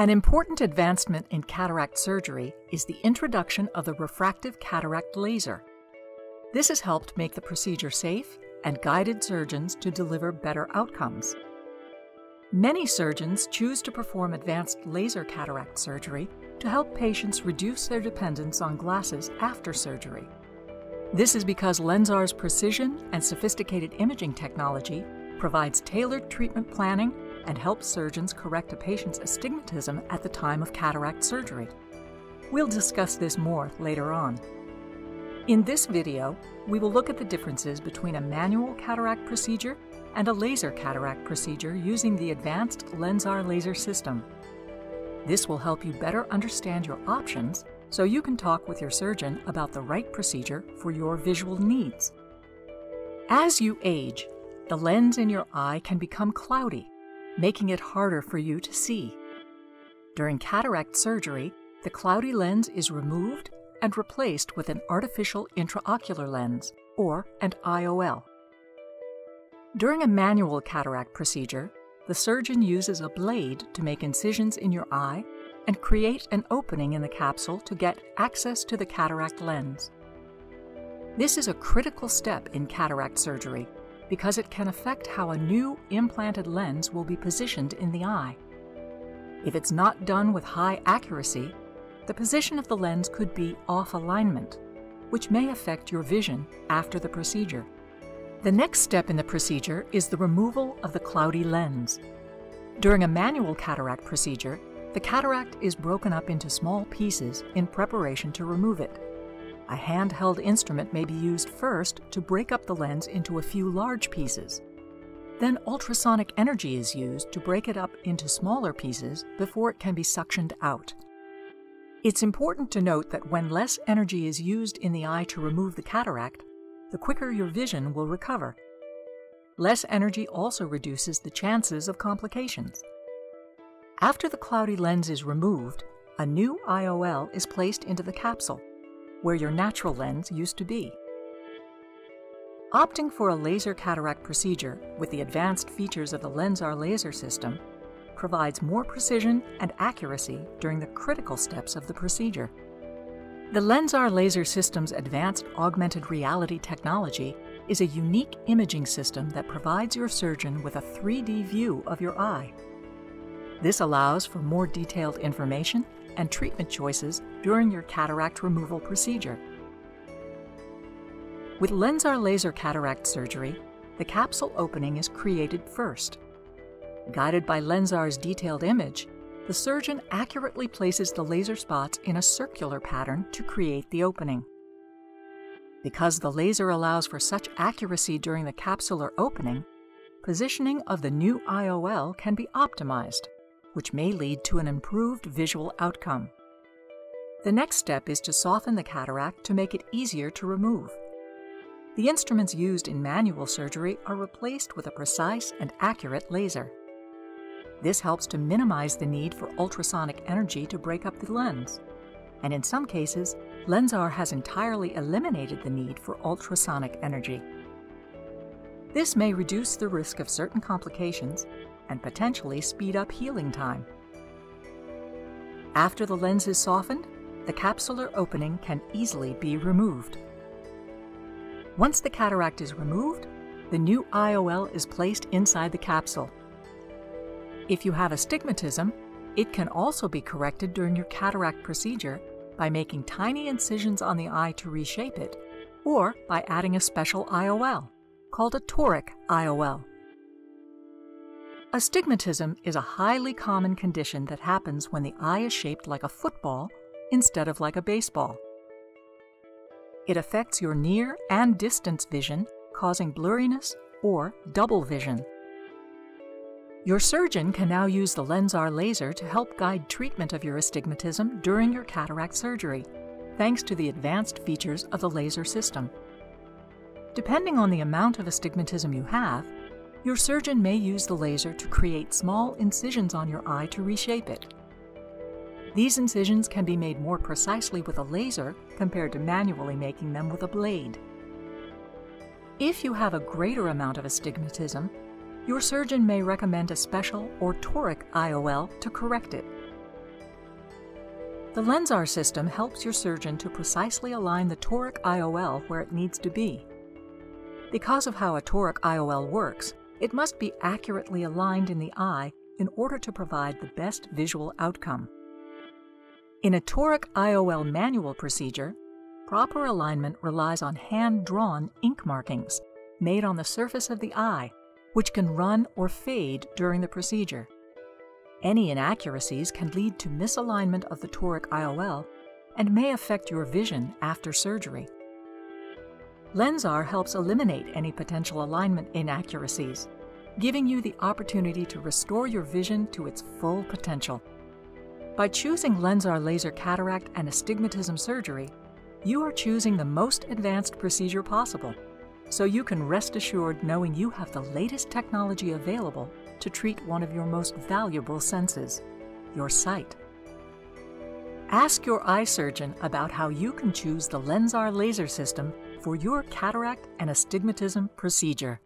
An important advancement in cataract surgery is the introduction of the refractive cataract laser. This has helped make the procedure safe and guided surgeons to deliver better outcomes. Many surgeons choose to perform advanced laser cataract surgery to help patients reduce their dependence on glasses after surgery. This is because LENSAR's precision and sophisticated imaging technology provides tailored treatment planning and helps surgeons correct a patient's astigmatism at the time of cataract surgery. We'll discuss this more later on. In this video, we will look at the differences between a manual cataract procedure and a laser cataract procedure using the advanced LENSAR laser system. This will help you better understand your options so you can talk with your surgeon about the right procedure for your visual needs. As you age, the lens in your eye can become cloudy, making it harder for you to see. During cataract surgery, the cloudy lens is removed and replaced with an artificial intraocular lens, or an IOL. During a manual cataract procedure, the surgeon uses a blade to make incisions in your eye and create an opening in the capsule to get access to the cataract lens. This is a critical step in cataract surgery because it can affect how a new implanted lens will be positioned in the eye. If it's not done with high accuracy, the position of the lens could be off alignment, which may affect your vision after the procedure. The next step in the procedure is the removal of the cloudy lens. During a manual cataract procedure, the cataract is broken up into small pieces in preparation to remove it. A handheld instrument may be used first to break up the lens into a few large pieces. Then ultrasonic energy is used to break it up into smaller pieces before it can be suctioned out. It's important to note that when less energy is used in the eye to remove the cataract, the quicker your vision will recover. Less energy also reduces the chances of complications. After the cloudy lens is removed, a new IOL is placed into the capsule where your natural lens used to be. Opting for a laser cataract procedure with the advanced features of the LENSAR laser system provides more precision and accuracy during the critical steps of the procedure. The LENSAR laser system's advanced augmented reality technology is a unique imaging system that provides your surgeon with a 3D view of your eye. This allows for more detailed information and treatment choices during your cataract removal procedure. With LENSAR laser cataract surgery, the capsule opening is created first. Guided by LENSAR's detailed image, the surgeon accurately places the laser spots in a circular pattern to create the opening. Because the laser allows for such accuracy during the capsular opening, positioning of the new IOL can be optimized which may lead to an improved visual outcome. The next step is to soften the cataract to make it easier to remove. The instruments used in manual surgery are replaced with a precise and accurate laser. This helps to minimize the need for ultrasonic energy to break up the lens. And in some cases, LENSAR has entirely eliminated the need for ultrasonic energy. This may reduce the risk of certain complications and potentially speed up healing time. After the lens is softened, the capsular opening can easily be removed. Once the cataract is removed, the new IOL is placed inside the capsule. If you have astigmatism, it can also be corrected during your cataract procedure by making tiny incisions on the eye to reshape it, or by adding a special IOL, called a toric IOL. Astigmatism is a highly common condition that happens when the eye is shaped like a football instead of like a baseball. It affects your near and distance vision, causing blurriness or double vision. Your surgeon can now use the LENSAR laser to help guide treatment of your astigmatism during your cataract surgery, thanks to the advanced features of the laser system. Depending on the amount of astigmatism you have, your surgeon may use the laser to create small incisions on your eye to reshape it. These incisions can be made more precisely with a laser compared to manually making them with a blade. If you have a greater amount of astigmatism, your surgeon may recommend a special or toric IOL to correct it. The LENSAR system helps your surgeon to precisely align the toric IOL where it needs to be. Because of how a toric IOL works, it must be accurately aligned in the eye in order to provide the best visual outcome. In a toric IOL manual procedure, proper alignment relies on hand-drawn ink markings made on the surface of the eye, which can run or fade during the procedure. Any inaccuracies can lead to misalignment of the toric IOL and may affect your vision after surgery. LENSAR helps eliminate any potential alignment inaccuracies, giving you the opportunity to restore your vision to its full potential. By choosing LENSAR laser cataract and astigmatism surgery, you are choosing the most advanced procedure possible, so you can rest assured knowing you have the latest technology available to treat one of your most valuable senses, your sight. Ask your eye surgeon about how you can choose the LENSAR laser system for your cataract and astigmatism procedure.